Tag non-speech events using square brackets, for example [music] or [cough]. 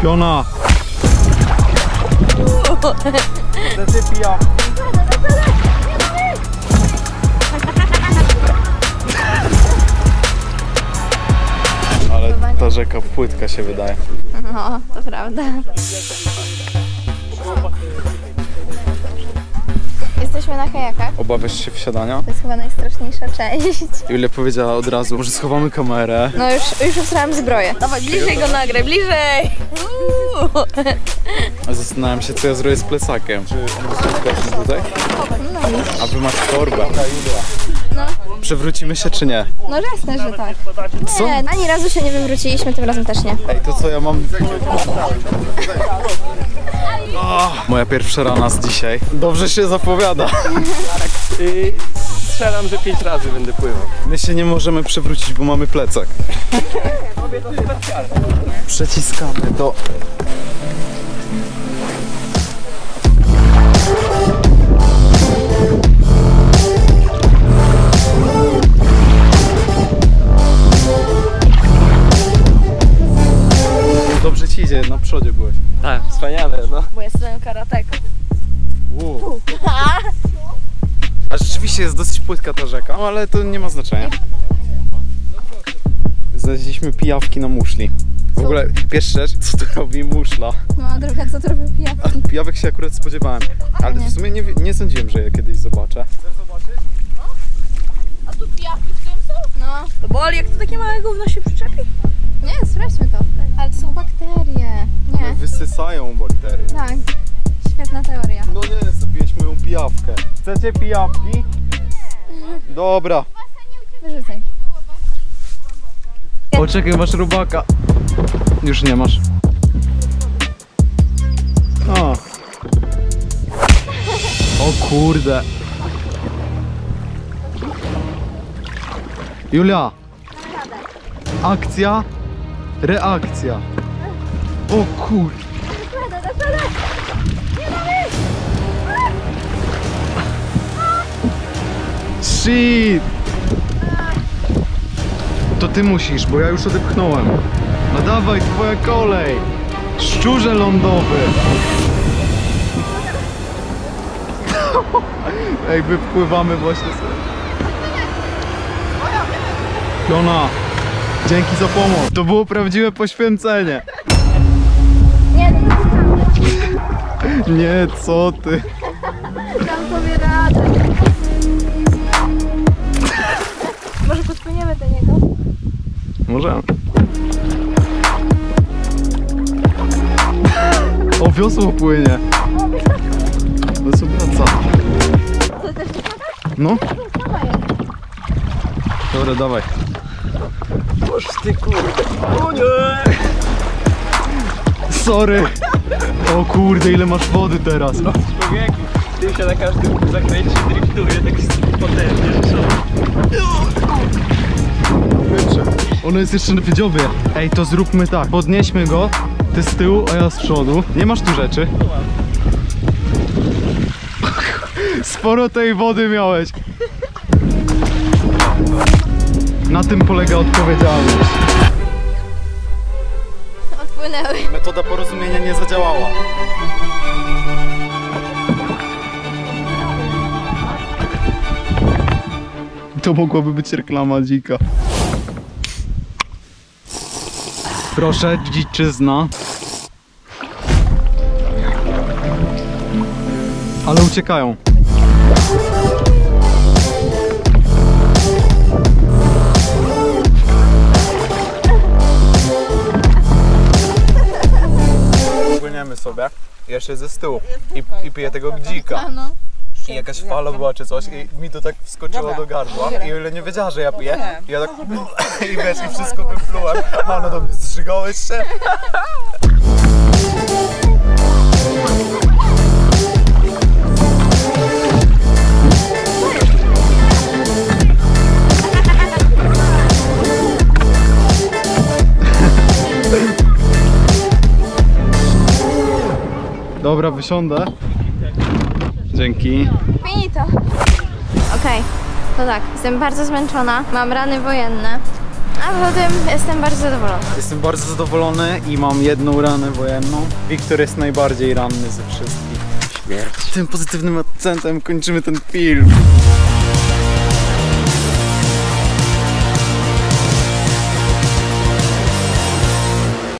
Piona! Zasypia. Ale ta rzeka płytka się wydaje. No, to prawda. Na kajakach. Obawiasz się wsiadania? To jest chyba najstraszniejsza część. [laughs] Julia powiedziała od razu, może schowamy kamerę. No już, już usrałam zbroję. Dawaj, bliżej go nagraj, bliżej! Uuu. A Zastanawiam się, co ja zrobię z plecakiem. Czy on jest tutaj? No A wy macie torbę. Przewrócimy się czy nie? No jasne, że tak. Co? Nie, ani razu się nie wywróciliśmy, tym razem też nie. Ej, to co ja mam... O, moja pierwsza rana z dzisiaj. Dobrze się zapowiada. I strzelam, że pięć razy będę pływał. My się nie możemy przewrócić, bo mamy plecak. Przeciskamy to. Wow. A rzeczywiście jest dosyć płytka ta rzeka, no, ale to nie ma znaczenia. Znaleźliśmy pijawki na muszli. W ogóle pierwsza rzecz, co tu robi muszla? No a druga, co to robią pijawki? Pijawek się akurat spodziewałem, ale w sumie nie, nie sądziłem, że je kiedyś zobaczę. No. To boli, jak to takie małe gówno się przyczepi. Nie, sprawdźmy to. Ale to są bakterie. Nie, Wysysają bakterie. tak. Pijawkę. Chcecie pijawki? Dobra. Wyrzucaj. Poczekaj, masz robaka. Już nie masz. O. O kurde. Julia. Akcja. Reakcja. O kur... Shit! To ty musisz, bo ja już odepchnąłem. No dawaj, twoja kolej! Szczurze lądowy! [laughs] Ej, wypływamy właśnie sobie. Piona, dzięki za pomoc. To było prawdziwe poświęcenie. [laughs] Nie, co ty? dam sobie radę. Może podpłyniemy do niego? Możemy. O, wiosło płynie. Wiosło wraca. To też nie No, dawaj. dobra, dawaj. Boż ty kurde. O nie! Sorry. O kurde, ile masz wody teraz. Człowieku, tym się na każdym zakręcie driftuje, tak potężnie, że Wyprze. Ono jest jeszcze na wiedziowie. Ej, to zróbmy tak. Podnieśmy go, ty z tyłu, a ja z przodu. Nie masz tu rzeczy. [laughs] Sporo tej wody miałeś. Na tym polega odpowiedzialność. Odpłynęły. Metoda porozumienia nie zadziałała. To mogłaby być reklama dzika. Proszę, dziczyzna. Ale uciekają. Płyniemy sobie, jeszcze ze tyłu i, i piję tego dzika. I jakaś fala była czy coś i mi to tak wskoczyło do gardła. I o ile nie wiedziała, że ja piję, i ja tak [laughs] i wiesz, i wszystko wyplułem, a ona do mnie zżygałeś się. Dobra, wysiądę. Dzięki. Finito. Okej, to tak. Jestem bardzo zmęczona. Mam rany wojenne. A poza tym jestem bardzo zadowolona. Jestem bardzo zadowolony i mam jedną ranę wojenną. Wiktor jest najbardziej ranny ze wszystkich. Śmierć. Tym pozytywnym akcentem kończymy ten film.